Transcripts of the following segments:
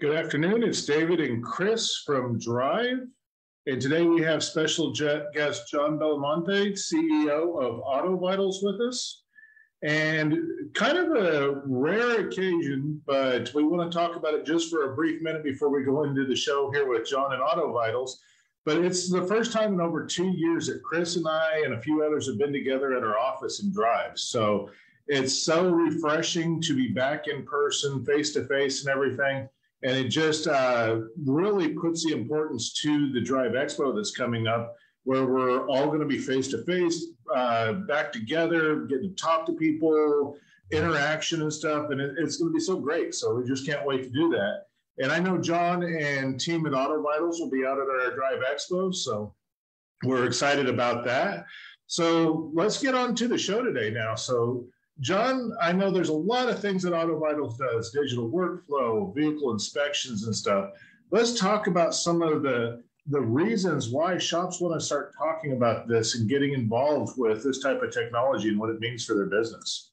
Good afternoon. It's David and Chris from Drive. And today we have special guest Jon Belmonte, CEO of AutoVitals, with us. And kind of a rare occasion, but we want to talk about it just for a brief minute before we go into the show here with Jon and AutoVitals. But it's the first time in over two years that Chris and I and a few others have been together at our office and Drive. So it's so refreshing to be back in person, face to face, and everything and it just uh, really puts the importance to the Drive Expo that's coming up, where we're all going to be face to face, back together, getting to talk to people, interaction and stuff, and it, it's going to be so great. So we just can't wait to do that. And I know Jon and team at AutoVitals will be out at our Drive Expo, so we're excited about that. So let's get on to the show today now. So Jon, I know there's a lot of things that AutoVitals does, digital workflow, vehicle inspections and stuff. Let's talk about some of the the reasons why shops want to start talking about this and getting involved with this type of technology and what it means for their business.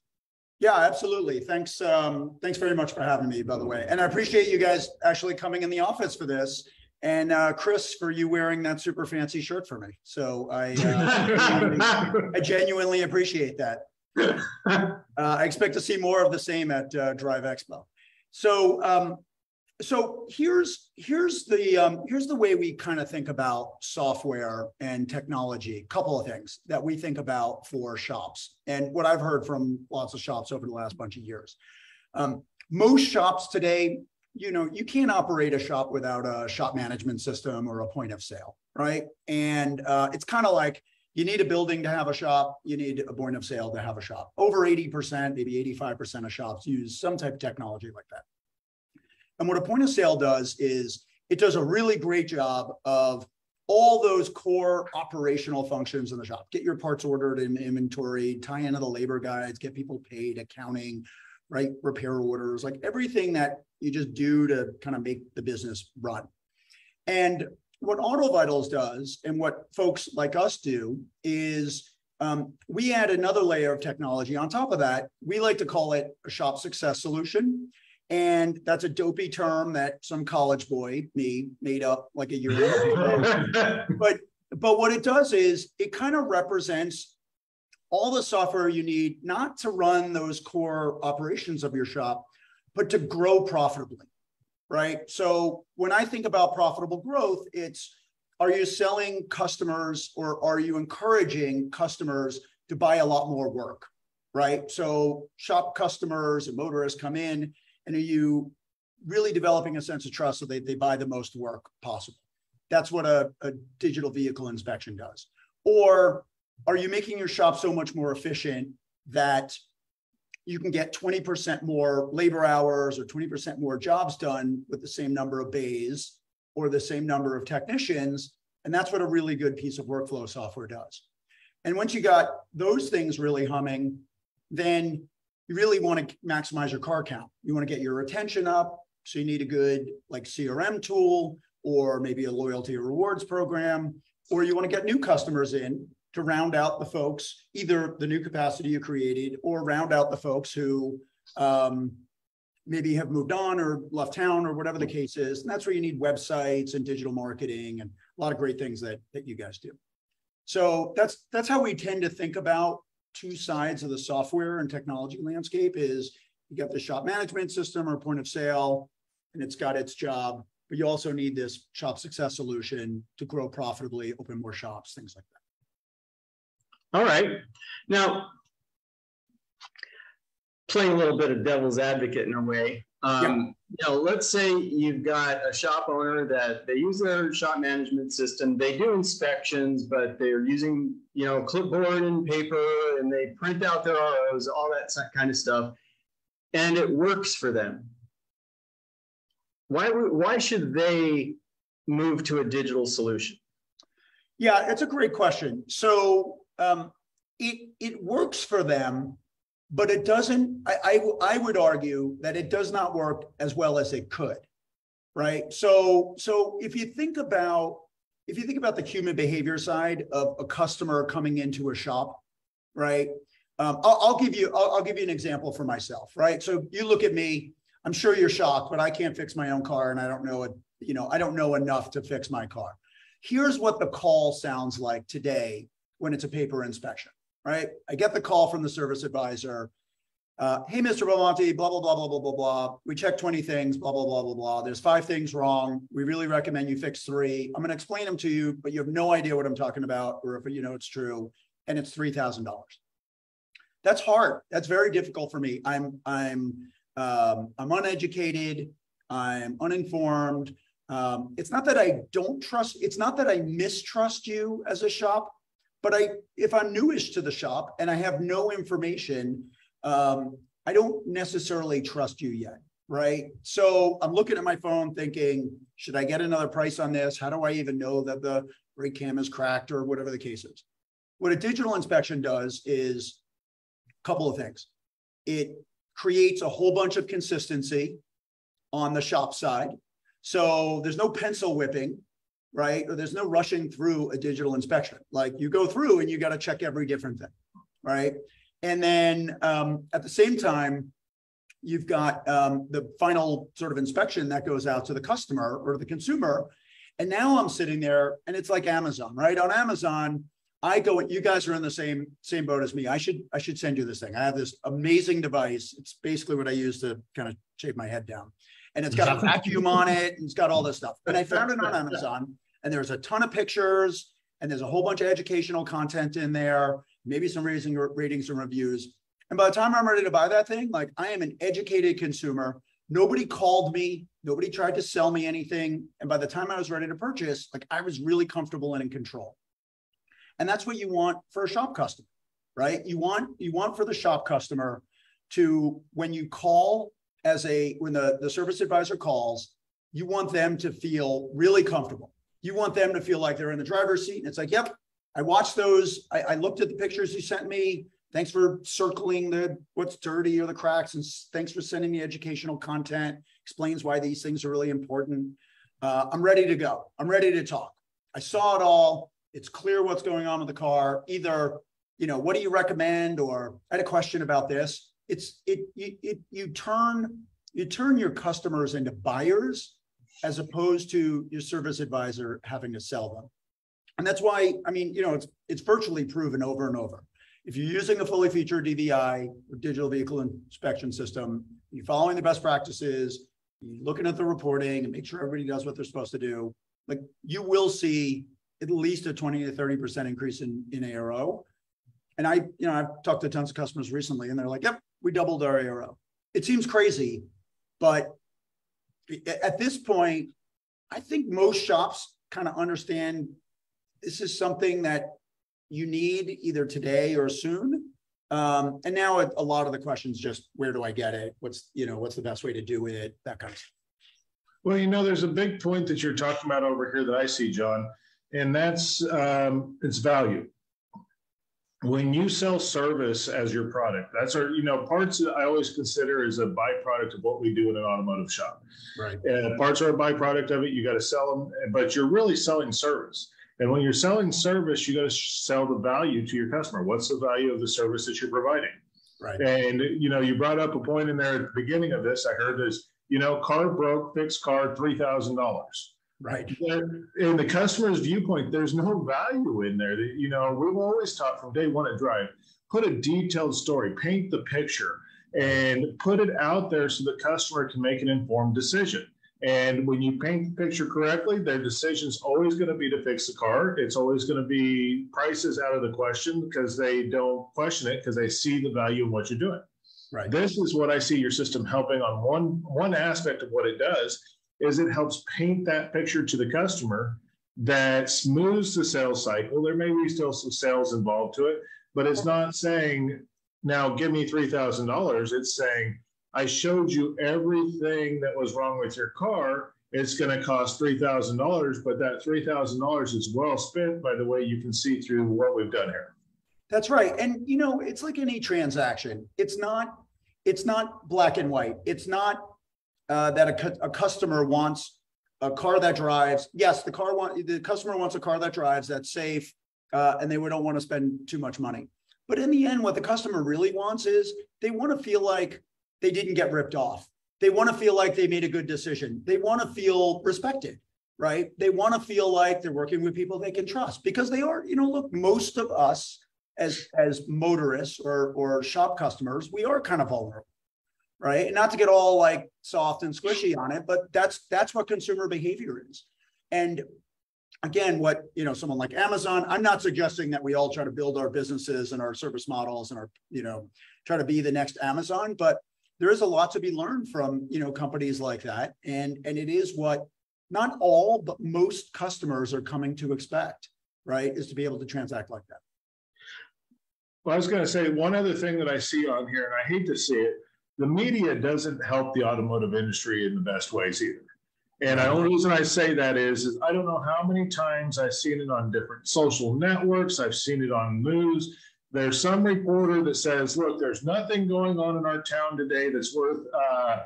Yeah, absolutely. Thanks. Um, thanks very much for having me, by the way. And I appreciate you guys actually coming in the office for this. And uh, Chris, for you wearing that super fancy shirt for me. So I, uh, I genuinely appreciate that uh, I expect to see more of the same at uh, Drive Expo. So, um, so here's here's the um, here's the way we kind of think about software and technology. A couple of things that we think about for shops, and what I've heard from lots of shops over the last bunch of years. Um, most shops today, you know, you can't operate a shop without a shop management system or a point of sale, right? And uh, it's kind of like you need a building to have a shop. You need a point of sale to have a shop. Over 80%, maybe 85% of shops use some type of technology like that. And what a point of sale does is it does a really great job of all those core operational functions in the shop. Get your parts ordered in inventory, tie into the labor guides, get people paid, accounting, right? Repair orders, like everything that you just do to kind of make the business run. And what AutoVitals does and what folks like us do is um, we add another layer of technology on top of that. We like to call it a shop success solution. And that's a dopey term that some college boy, me, made up like a year ago. but but what it does is it kind of represents all the software you need not to run those core operations of your shop, but to grow profitably right? So when I think about profitable growth, it's are you selling customers or are you encouraging customers to buy a lot more work, right? So shop customers and motorists come in, and are you really developing a sense of trust so they, they buy the most work possible? That's what a, a digital vehicle inspection does. Or are you making your shop so much more efficient that you can get 20% more labor hours or 20% more jobs done with the same number of bays or the same number of technicians. And that's what a really good piece of workflow software does. And once you got those things really humming, then you really want to maximize your car count. You want to get your retention up. So you need a good like CRM tool or maybe a loyalty rewards program, or you want to get new customers in to round out the folks, either the new capacity you created or round out the folks who um, maybe have moved on or left town or whatever the case is. And that's where you need websites and digital marketing and a lot of great things that, that you guys do. So that's that's how we tend to think about two sides of the software and technology landscape is you got the shop management system or point of sale and it's got its job, but you also need this shop success solution to grow profitably, open more shops, things like that. All right. Now, playing a little bit of devil's advocate in a way. Um, You know, let's say you've got a shop owner that they use their shop management system. They do inspections, but they're using you know clipboard and paper, and they print out their ROs, all that kind of stuff, and it works for them. Why why should they move to a digital solution? Yeah, it's a great question. So um, it it works for them, but it doesn't. I, I I would argue that it does not work as well as it could, right? So so if you think about if you think about the human behavior side of a customer coming into a shop, right? Um, I'll, I'll, give you I'll, I'll give you an example for myself, right? So you look at me. I'm sure you're shocked, but I can't fix my own car, and I don't know it. You know, I don't know enough to fix my car. Here's what the call sounds like today when it's a paper inspection, right? I get the call from the service advisor. Uh, hey, Mr. Belmonte, blah, blah, blah, blah, blah, blah, blah. We checked 20 things, blah, blah, blah, blah, blah. There's five things wrong. We really recommend you fix three. I'm going to explain them to you, but you have no idea what I'm talking about or if you know it's true. And it's $3,000. That's hard. That's very difficult for me. I'm, I'm, um, I'm uneducated. I'm uninformed. Um, it's not that I don't trust, it's not that I mistrust you as a shop, but I, if I'm newish to the shop and I have no information, um, I don't necessarily trust you yet, right? So I'm looking at my phone thinking, should I get another price on this? How do I even know that the brake cam is cracked or whatever the case is? What a digital inspection does is a couple of things. It creates a whole bunch of consistency on the shop side. So there's no pencil whipping, right? Or there's no rushing through a digital inspection. Like you go through and you got to check every different thing, right? And then um, at the same time, you've got um, the final sort of inspection that goes out to the customer or the consumer. And now I'm sitting there and it's like Amazon, right? On Amazon, I go, you guys are in the same same boat as me. I should I should send you this thing. I have this amazing device. It's basically what I use to kind of shave my head down. And it's got a vacuum on it and it's got all this stuff. And I found it on Amazon and there's a ton of pictures and there's a whole bunch of educational content in there maybe some raising ratings and reviews. And by the time I'm ready to buy that thing, like I am an educated consumer. Nobody called me. Nobody tried to sell me anything. And by the time I was ready to purchase, like I was really comfortable and in control. And that's what you want for a shop customer, right? You want you want for the shop customer to when you call as a when the, the service advisor calls, you want them to feel really comfortable. You want them to feel like they're in the driver's seat. And it's like, yep, I watched those. I, I, looked at the pictures you sent me. Thanks for circling the what's dirty or the cracks, and thanks for sending me educational content. Explains why these things are really important. Uh, I'm ready to go. I'm ready to talk. I saw it all. It's clear what's going on with the car. Either, you know, what do you recommend, or I had a question about this. It's it it, it you turn you turn your customers into buyers as opposed to your service advisor having to sell them. And that's why, I mean, you know, it's it's virtually proven over and over. If you're using a fully featured DVI or digital vehicle inspection system, you're following the best practices, you're looking at the reporting and make sure everybody does what they're supposed to do, like you will see at least a 20 to 30% increase in, in ARO. And I, you know, I've talked to tons of customers recently and they're like, yep, we doubled our ARO. It seems crazy, but at this point, I think most shops kind of understand this is something that you need either today or soon. Um, and now a, a lot of the questions just where do I get it? What's you know what's the best way to do it? That kind of stuff. Well, you know, there's a big point that you're talking about over here that I see, Jon, and that's um, its value when you sell service as your product that's our you know parts i always consider is a byproduct of what we do in an automotive shop. Right. Uh, parts are a byproduct of it you got to sell them but you're really selling service. And when you're selling service you got to sell the value to your customer. What's the value of the service that you're providing? Right. And you know you brought up a point in there at the beginning of this. I heard this. you know car broke fixed car $3000 Right. In the customer's viewpoint, there's no value in there. That you know, we've always taught from day one at Drive, put a detailed story, paint the picture, and put it out there so the customer can make an informed decision. And when you paint the picture correctly, their decision is always going to be to fix the car. It's always going to be prices out of the question because they don't question it because they see the value of what you're doing. Right. This is what I see your system helping on one one aspect of what it does is it helps paint that picture to the customer that smooths the sales cycle. There may be still some sales involved to it, but it's not saying now give me three thousand dollars. It's saying I showed you everything that was wrong with your car. It's going to cost $3,000, but that $3,000 is well spent by the way you can see through what we've done here. That's right. And you know, it's like any transaction. It's not it's not black and white. It's not uh, that a, a customer wants a car that drives. Yes, the car want the customer wants a car that drives that's safe, uh, and they don't want to spend too much money. But in the end, what the customer really wants is they want to feel like they didn't get ripped off. They want to feel like they made a good decision. They want to feel respected, right? They want to feel like they're working with people they can trust because they are, you know, look, most of us as as motorists or or shop customers, we are kind of vulnerable, right? And not to get all like soft and squishy on it, but that's that's what consumer behavior is. And again, what you know, someone like Amazon, I'm not suggesting that we all try to build our businesses and our service models and our, you know, try to be the next Amazon, but there is a lot to be learned from you know companies like that and and it is what not all but most customers are coming to expect right is to be able to transact like that well i was going to say one other thing that i see on here and i hate to see it the media doesn't help the automotive industry in the best ways either and the only reason I say that is, is I don't know how many times I've seen it on different social networks. I've seen it on news there's some reporter that says, look, there's nothing going on in our town today that's worth uh,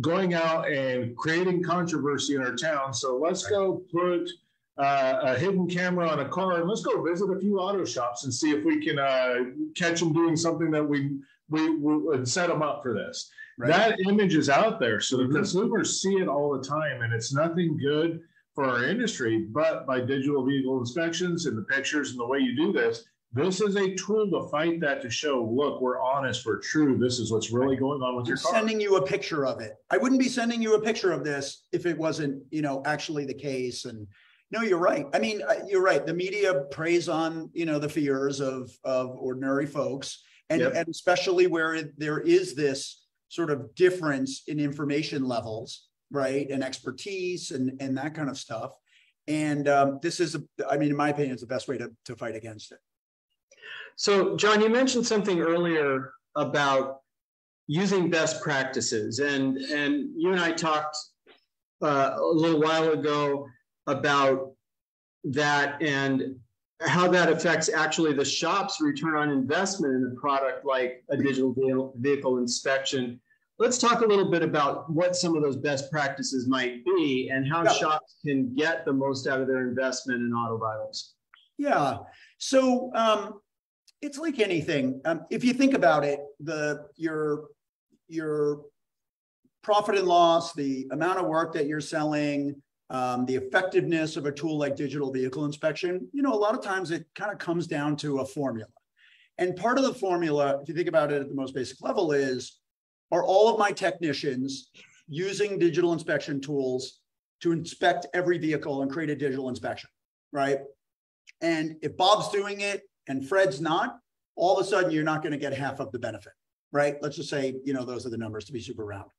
going out and creating controversy in our town. So let's go put uh, a hidden camera on a car and let's go visit a few auto shops and see if we can uh, catch them doing something that we we, would set them up for this. Right. That image is out there, so the mm-hmm. consumers see it all the time, and it's nothing good for our industry. But by digital vehicle inspections and the pictures and the way you do this, this is a tool to fight that to show, look, we're honest, we're true. This is what's really going on with your car. Sending you a picture of it. I wouldn't be sending you a picture of this if it wasn't, you know, actually the case. And no, you're right. I mean, you're right. The media preys on, you know, the fears of of ordinary folks, and yep. and especially where it, there is this sort of difference in information levels, right, and expertise and and that kind of stuff. And um, this is, a, I mean, in my opinion, it's the best way to to fight against it. So, Jon, you mentioned something earlier about using best practices, and and you and I talked uh, a little while ago about that and how that affects actually the shop's return on investment in a product like a digital vehicle inspection. Let's talk a little bit about what some of those best practices might be and how yeah. shops can get the most out of their investment in AutoVitals. Yeah. So um, it's like anything. Um, if you think about it, the your your profit and loss, the amount of work that you're selling, um, the effectiveness of a tool like digital vehicle inspection, you know, a lot of times it kind of comes down to a formula. And part of the formula, if you think about it at the most basic level, is are all of my technicians using digital inspection tools to inspect every vehicle and create a digital inspection, right? And if Bob's doing it and Fred's not, all of a sudden you're not going to get half of the benefit, right? Let's just say, you know, those are the numbers to be super round.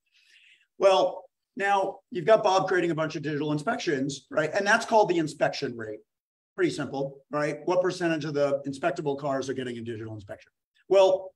Well, now you've got Bob creating a bunch of digital inspections, right? And that's called the inspection rate. Pretty simple, right? What percentage of the inspectable cars are getting a digital inspection? Well,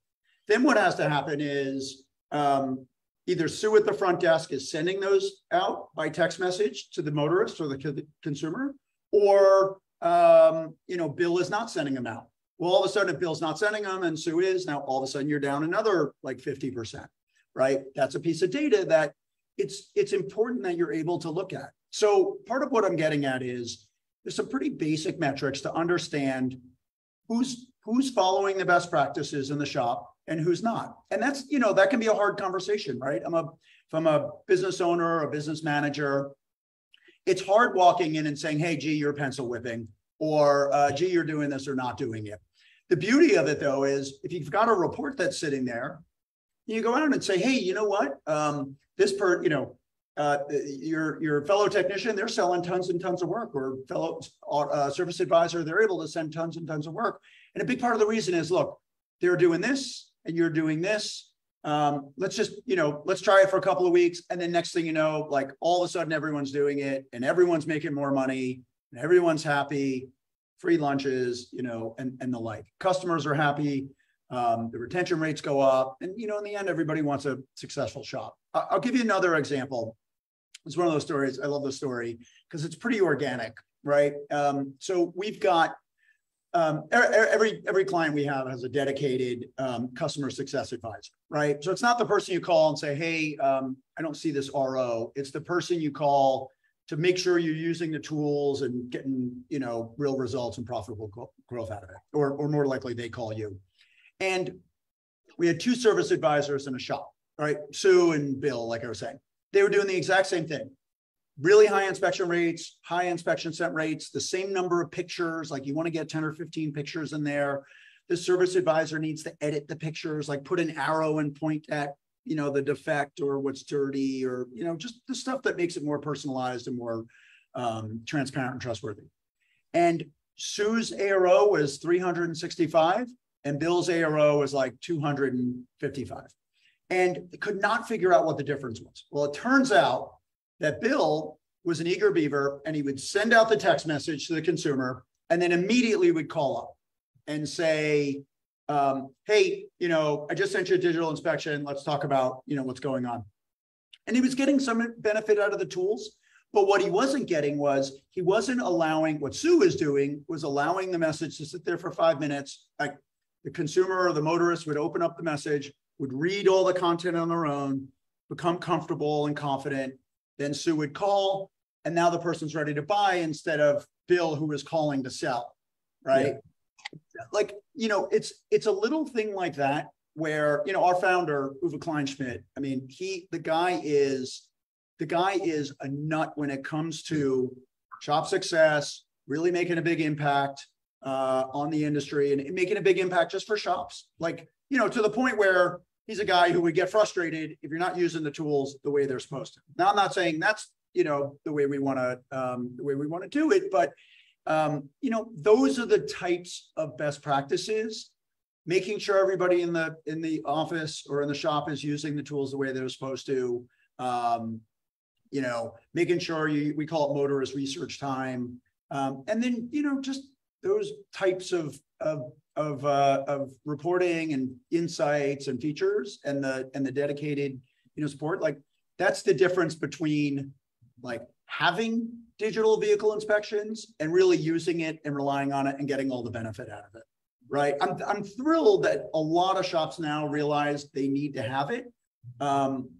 then what has to happen is um, either Sue at the front desk is sending those out by text message to the motorist or the consumer, or um, you know, Bill is not sending them out. Well, all of a sudden, if Bill's not sending them and Sue is, now all of a sudden you're down another like 50%, right? That's a piece of data that it's it's important that you're able to look at. So part of what I'm getting at is there's some pretty basic metrics to understand who's who's following the best practices in the shop and who's not. And that's, you know, that can be a hard conversation, right? I'm a if I'm a business owner, a business manager, it's hard walking in and saying, hey, gee, you're pencil whipping, or uh, gee, you're doing this or not doing it. The beauty of it, though, is if you've got a report that's sitting there, you go out and say, hey, you know what? Um, this per, you know, uh, your your fellow technician, they're selling tons and tons of work, or fellow uh, service advisor, they're able to send tons and tons of work. And a big part of the reason is, look, they're doing this, and you're doing this um, let's just, you know, let's try it for a couple of weeks. And then next thing you know, like all of a sudden everyone's doing it and everyone's making more money and everyone's happy, free lunches, you know, and, and the like. Customers are happy. Um, the retention rates go up. And, you know, in the end, everybody wants a successful shop. I'll give you another example. It's one of those stories. I love the story because it's pretty organic, right? Um, so we've got um, every every client we have has a dedicated um, customer success advisor, right? So it's not the person you call and say, "Hey, um, I don't see this RO." It's the person you call to make sure you're using the tools and getting you know real results and profitable growth out of it, or or more likely they call you. And we had two service advisors in a shop, right? Sue and Bill, like I was saying. They were doing the exact same thing. Really high inspection rates, high inspection sent rates, the same number of pictures, like you want to get 10 or 15 pictures in there. The service advisor needs to edit the pictures, like put an arrow and point at, you know, the defect or what's dirty or, you know, just the stuff that makes it more personalized and more um, transparent and trustworthy. And Sue's ARO was 365 and Bill's ARO was like 255 and could not figure out what the difference was. Well, it turns out that Bill was an eager beaver and he would send out the text message to the consumer and then immediately would call up and say, um, hey, you know, I just sent you a digital inspection. Let's talk about, you know, what's going on. And he was getting some benefit out of the tools. But what he wasn't getting was he wasn't allowing what Sue was doing was allowing the message to sit there for five minutes. Like the consumer or the motorist would open up the message, would read all the content on their own, become comfortable and confident. Then Sue would call, and now the person's ready to buy instead of Bill who was calling to sell. Right. Yeah. Like, you know, it's it's a little thing like that where, you know, our founder, Uwe Kleinschmidt, I mean, he the guy is the guy is a nut when it comes to shop success, really making a big impact uh, on the industry and making a big impact just for shops. Like, you know, to the point where he's a guy who would get frustrated if you're not using the tools the way they're supposed to. Now, I'm not saying that's, you know, the way we want to, um, the way we want to do it, but, um, you know, those are the types of best practices making sure everybody in the in the office or in the shop is using the tools the way they're supposed to um, you know, making sure you, we call it motorist research time. Um, and then, you know, just those types of, of, of, uh, of reporting and insights and features and the, and the dedicated, you know, support, like that's the difference between like having digital vehicle inspections and really using it and relying on it and getting all the benefit out of it. Right. I'm, I'm thrilled that a lot of shops now realize they need to have it. Um,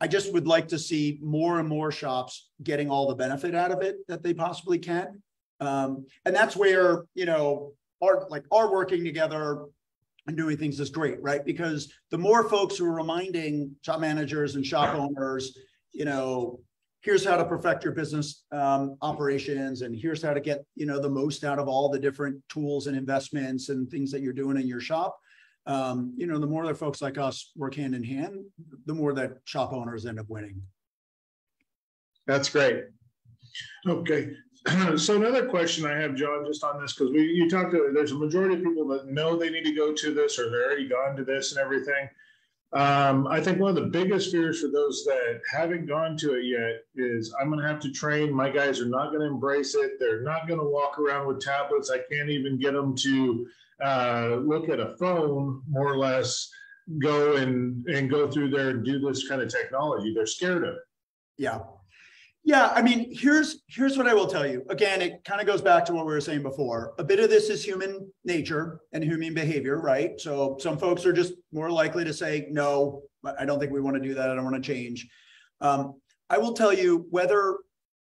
I just would like to see more and more shops getting all the benefit out of it that they possibly can. Um, and that's where, you know, our like our working together and doing things is great, right? Because the more folks who are reminding shop managers and shop owners, you know, here's how to perfect your business um, operations and here's how to get, you know, the most out of all the different tools and investments and things that you're doing in your shop um, you know, the more that folks like us work hand in hand, the more that shop owners end up winning. That's great. Okay. so another question I have, Jon, just on this, because we you talked to there's a majority of people that know they need to go to this or they're already gone to this and everything. Um, I think one of the biggest fears for those that haven't gone to it yet is I'm going to have to train. My guys are not going to embrace it. They're not going to walk around with tablets. I can't even get them to uh, look at a phone, more or less, go and and go through there and do this kind of technology. They're scared of it. Yeah. Yeah, I mean, here's here's what I will tell you. Again, it kind of goes back to what we were saying before. A bit of this is human nature and human behavior, right? So some folks are just more likely to say, no, I don't think we want to do that. I don't want to change. Um, I will tell you whether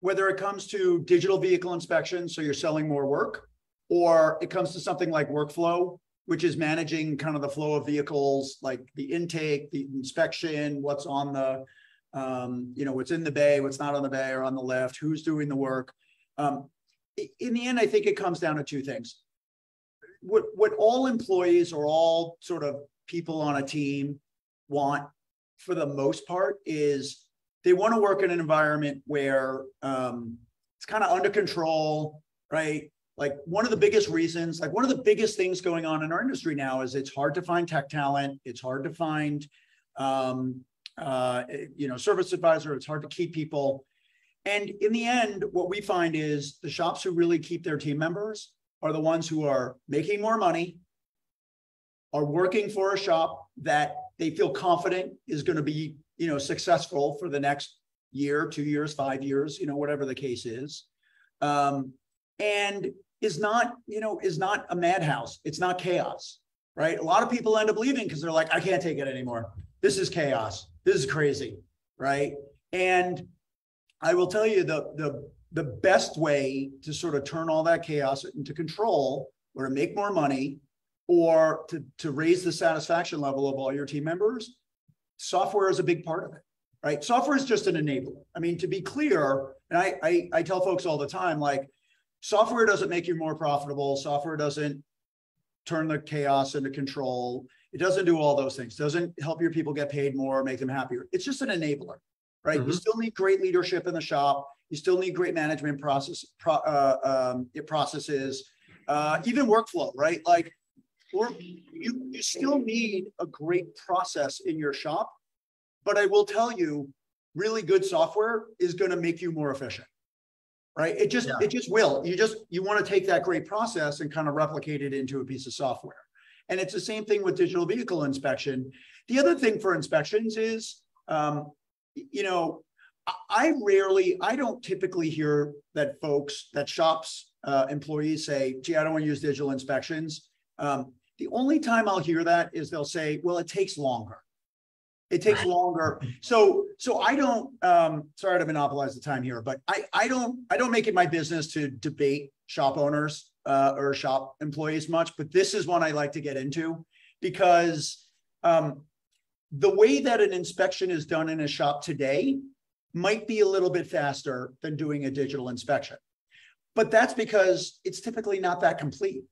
whether it comes to digital vehicle inspection, so you're selling more work, or it comes to something like workflow, which is managing kind of the flow of vehicles, like the intake, the inspection, what's on the, um, you know, what's in the bay, what's not on the bay or on the left, who's doing the work. Um, in the end, I think it comes down to two things. What, what all employees or all sort of people on a team want for the most part is they want to work in an environment where um, it's kind of under control, right? like one of the biggest reasons like one of the biggest things going on in our industry now is it's hard to find tech talent it's hard to find um, uh, you know service advisor it's hard to keep people and in the end what we find is the shops who really keep their team members are the ones who are making more money are working for a shop that they feel confident is going to be you know successful for the next year two years five years you know whatever the case is um, and is not, you know, is not a madhouse. It's not chaos, right? A lot of people end up leaving because they're like, I can't take it anymore. This is chaos. This is crazy, right? And I will tell you the the the best way to sort of turn all that chaos into control or to make more money or to, to raise the satisfaction level of all your team members, software is a big part of it, right? Software is just an enabler. I mean, to be clear, and I, I, I tell folks all the time, like software doesn't make you more profitable. Software doesn't turn the chaos into control. It doesn't do all those things. It doesn't help your people get paid more, make them happier. It's just an enabler, right? Mm-hmm. You still need great leadership in the shop. You still need great management process pro, uh, um, processes, uh, even workflow, right? Like or you, you still need a great process in your shop. But I will tell you, really good software is going to make you more efficient. Right. It just yeah. it just will. You just you want to take that great process and kind of replicate it into a piece of software. And it's the same thing with digital vehicle inspection. The other thing for inspections is, um, you know, I rarely, I don't typically hear that folks, that shops uh, employees say, gee, I don't want to use digital inspections. Um, the only time I'll hear that is they'll say, well, it takes longer. It takes longer. So, so I don't, um, sorry to monopolize the time here, but I, I don't, I don't make it my business to debate shop owners uh, or shop employees much, but this is one I like to get into because um, the way that an inspection is done in a shop today might be a little bit faster than doing a digital inspection. But that's because it's typically not that complete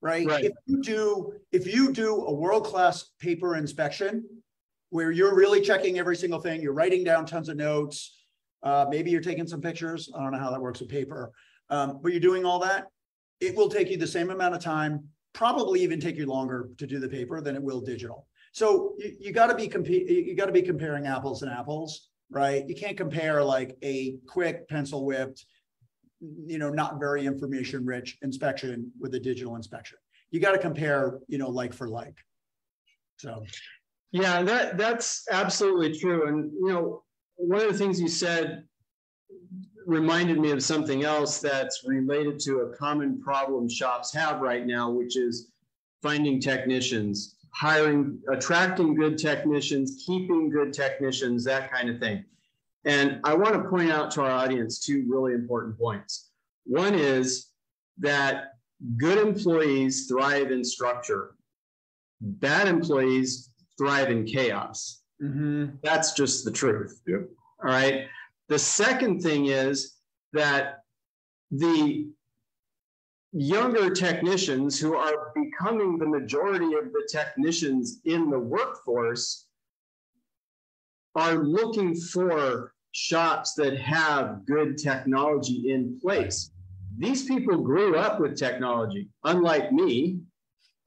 right? right. If you do if you do a world-class paper inspection where you're really checking every single thing, you're writing down tons of notes, uh, maybe you're taking some pictures. I don't know how that works with paper, um, but you're doing all that. It will take you the same amount of time, probably even take you longer to do the paper than it will digital. So you, you got to be comp- you got to be comparing apples and apples, right? You can't compare like a quick pencil whipped you know, not very information rich inspection with a digital inspection. You got to compare, you know, like for like. So, yeah, that that's absolutely true. And you know, one of the things you said reminded me of something else that's related to a common problem shops have right now, which is finding technicians, hiring, attracting good technicians, keeping good technicians, that kind of thing. And I want to point out to our audience two really important points. One is that good employees thrive in structure, bad employees thrive in chaos. Mm-hmm. That's just the truth. Yep. All right. The second thing is that the younger technicians who are becoming the majority of the technicians in the workforce are looking for shops that have good technology in place. These people grew up with technology, unlike me.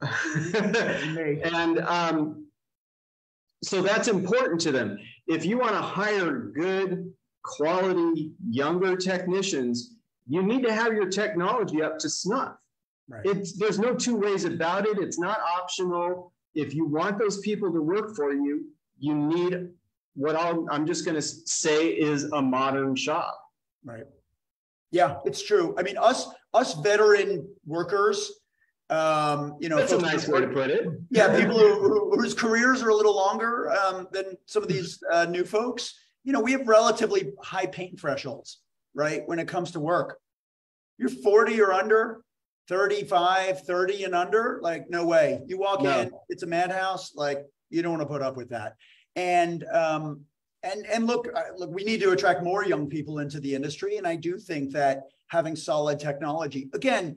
and um, so that's important to them. If you want to hire good, quality, younger technicians, you need to have your technology up to snuff. Right. It's, there's no two ways about it. It's not optional. If you want those people to work for you, you need what I'll, I'm just going to say is a modern shop. Right. Yeah, it's true. I mean, us us veteran workers, um, you know, that's a nice way to put it. Yeah, people who, whose careers are a little longer um, than some of these uh, new folks. You know, we have relatively high pain thresholds, right? When it comes to work, you're 40 or under, 35, 30 and under, like no way. You walk no. in, it's a madhouse. Like you don't want to put up with that. And um, and and look, look, we need to attract more young people into the industry, and I do think that having solid technology, again,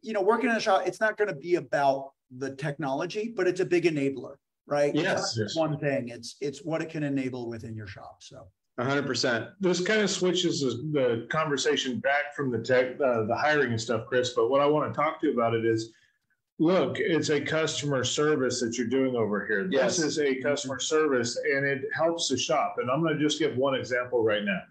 you know, working in a shop, it's not going to be about the technology, but it's a big enabler, right? Yes, yes. one thing. It's it's what it can enable within your shop. So. 100%. This kind of switches the conversation back from the tech, uh, the hiring and stuff, Chris. But what I want to talk to you about it is look, it's a customer service that you're doing over here. Yes. This is a customer service and it helps the shop. And I'm going to just give one example right now.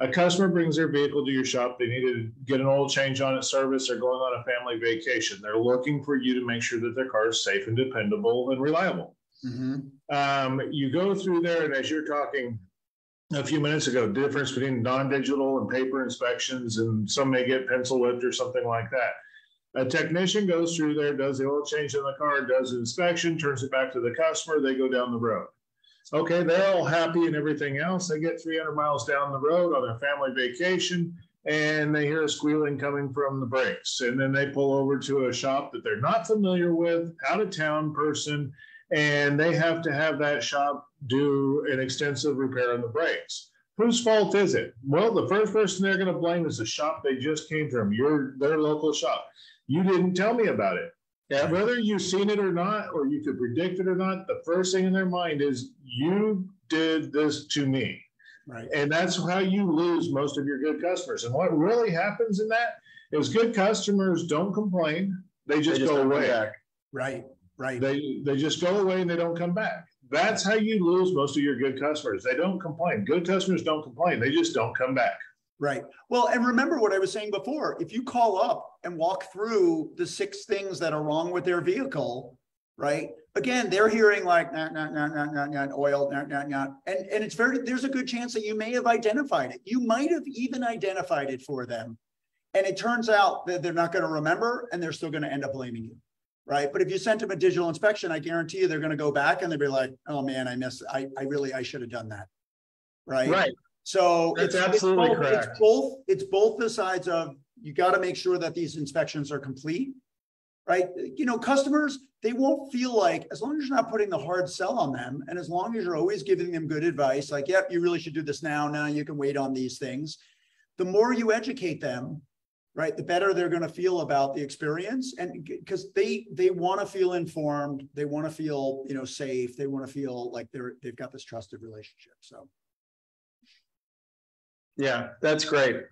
A customer brings their vehicle to your shop. They need to get an oil change on its service. They're going on a family vacation. They're looking for you to make sure that their car is safe and dependable and reliable. Mm-hmm. Um, you go through there, and as you're talking a few minutes ago, difference between non-digital and paper inspections, and some may get pencil whipped or something like that a technician goes through there, does the oil change in the car, does inspection, turns it back to the customer, they go down the road. Okay, they're all happy and everything else. They get 300 miles down the road on their family vacation and they hear a squealing coming from the brakes. And then they pull over to a shop that they're not familiar with, out of town person, and they have to have that shop do an extensive repair on the brakes. Whose fault is it? Well, the first person they're going to blame is the shop they just came from, your their local shop. You didn't tell me about it. Yeah, whether you've seen it or not, or you could predict it or not, the first thing in their mind is you did this to me. Right. And that's how you lose most of your good customers. And what really happens in that is good customers don't complain. They just, they just go away. Right. Right. They they just go away and they don't come back. That's how you lose most of your good customers. They don't complain. Good customers don't complain. They just don't come back. Right. Well, and remember what I was saying before. If you call up and walk through the six things that are wrong with their vehicle, right? Again, they're hearing like nah, nah, nah, nah, nah, nah, oil, nah, nah, nah. And, and it's very, there's a good chance that you may have identified it. You might have even identified it for them. And it turns out that they're not going to remember and they're still going to end up blaming you. Right. But if you sent them a digital inspection, I guarantee you they're going to go back and they'll be like, oh man, I missed, I, I really, I should have done that. Right. Right. So That's it's absolutely it's both, correct. It's both, it's both the sides of you got to make sure that these inspections are complete, right? You know, customers, they won't feel like as long as you're not putting the hard sell on them and as long as you're always giving them good advice, like, yep, you really should do this now. Now you can wait on these things. The more you educate them, right, the better they're going to feel about the experience. And because they they want to feel informed, they want to feel, you know, safe, they want to feel like they're they've got this trusted relationship. So yeah, that's great.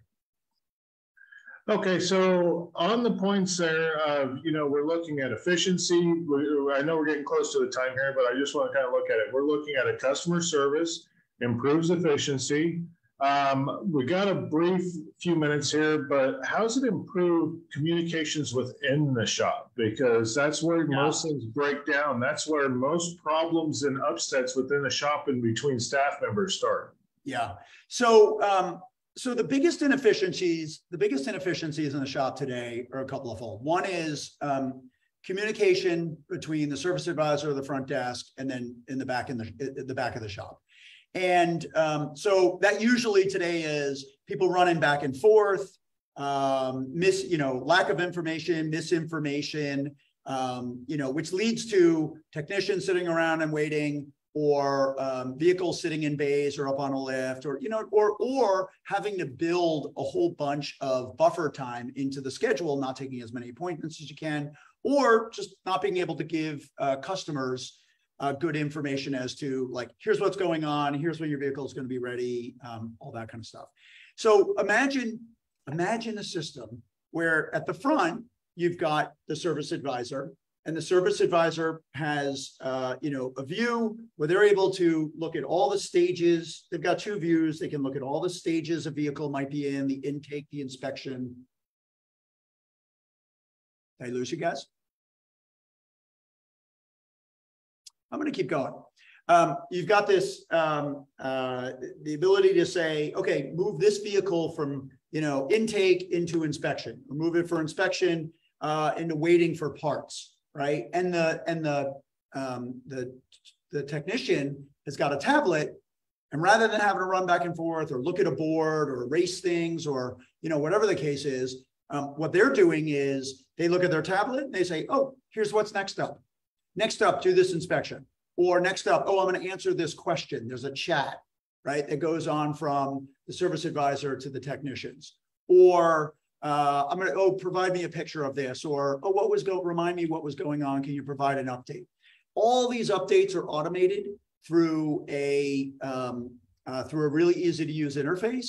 Okay, so on the points there, uh, you know, we're looking at efficiency. We, I know we're getting close to the time here, but I just want to kind of look at it. We're looking at a customer service improves efficiency. Um, we got a brief few minutes here, but how's it improve communications within the shop? Because that's where yeah. most things break down. That's where most problems and upsets within the shop and between staff members start. Yeah. So, um, so the biggest inefficiencies, the biggest inefficiencies in the shop today are a couple of fold. One is um, communication between the service advisor, the front desk, and then in the back in the the back of the shop. And um, so that usually today is people running back and forth, um, miss, you know, lack of information, misinformation, um, you know, which leads to technicians sitting around and waiting, or um, vehicles sitting in bays or up on a lift or you know or or having to build a whole bunch of buffer time into the schedule not taking as many appointments as you can or just not being able to give uh, customers uh, good information as to like here's what's going on here's when your vehicle is going to be ready um, all that kind of stuff so imagine imagine a system where at the front you've got the service advisor and the service advisor has, uh, you know, a view where they're able to look at all the stages. They've got two views. They can look at all the stages a vehicle might be in, the intake, the inspection. Did I lose you guys? I'm going to keep going. Um, you've got this, um, uh, the ability to say, okay, move this vehicle from, you know, intake into inspection, or move it for inspection uh, into waiting for parts right? And the and the um, the the technician has got a tablet, and rather than having to run back and forth or look at a board or erase things or you know whatever the case is, um, what they're doing is they look at their tablet and they say, "Oh, here's what's next up. Next up, do this inspection." Or next up, "Oh, I'm going to answer this question." There's a chat, right, that goes on from the service advisor to the technicians. Or uh, I'm going to, oh, provide me a picture of this, or, oh, what was go, remind me what was going on. Can you provide an update? All these updates are automated through a, um, uh, through a really easy to use interface.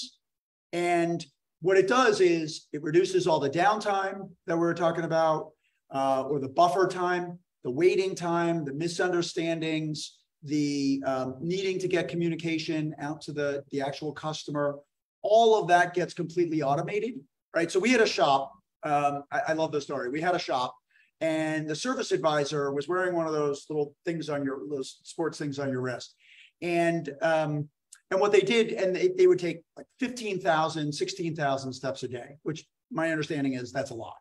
And what it does is it reduces all the downtime that we are talking about, uh, or the buffer time, the waiting time, the misunderstandings, the um, needing to get communication out to the, the actual customer. All of that gets completely automated right? So we had a shop. Um, I, I love the story. We had a shop, and the service advisor was wearing one of those little things on your those sports things on your wrist, and um, and what they did, and they, they would take like 15,000, 16,000 steps a day, which my understanding is that's a lot.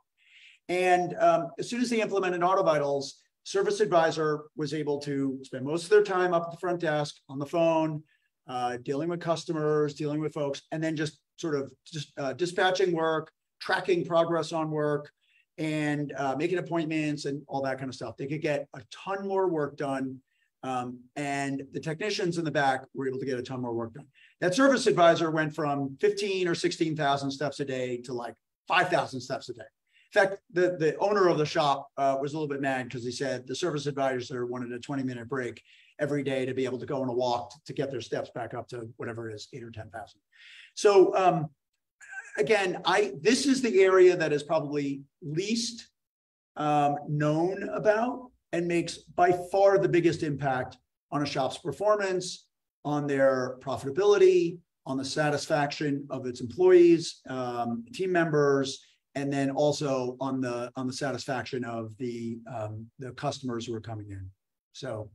And um, as soon as they implemented AutoVitals, Service Advisor was able to spend most of their time up at the front desk on the phone, uh, dealing with customers, dealing with folks, and then just sort of just uh, dispatching work, tracking progress on work, and uh, making appointments and all that kind of stuff. They could get a ton more work done. Um, and the technicians in the back were able to get a ton more work done. That service advisor went from 15 or 16,000 steps a day to like 5,000 steps a day. In fact, the, the owner of the shop uh, was a little bit mad because he said the service advisor wanted a 20 minute break every day to be able to go on a walk to, to get their steps back up to whatever it is, eight or 10,000. So um, again, I this is the area that is probably least um, known about and makes by far the biggest impact on a shop's performance, on their profitability, on the satisfaction of its employees, um, team members, and then also on the on the satisfaction of the um, the customers who are coming in. So,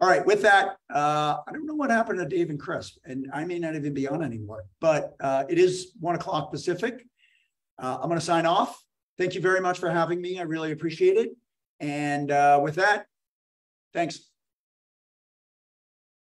all right, with that, uh, I don't know what happened to Dave and Chris, and I may not even be on anymore, but uh, it is one o'clock Pacific. Uh, I'm going to sign off. Thank you very much for having me. I really appreciate it. And uh, with that, thanks.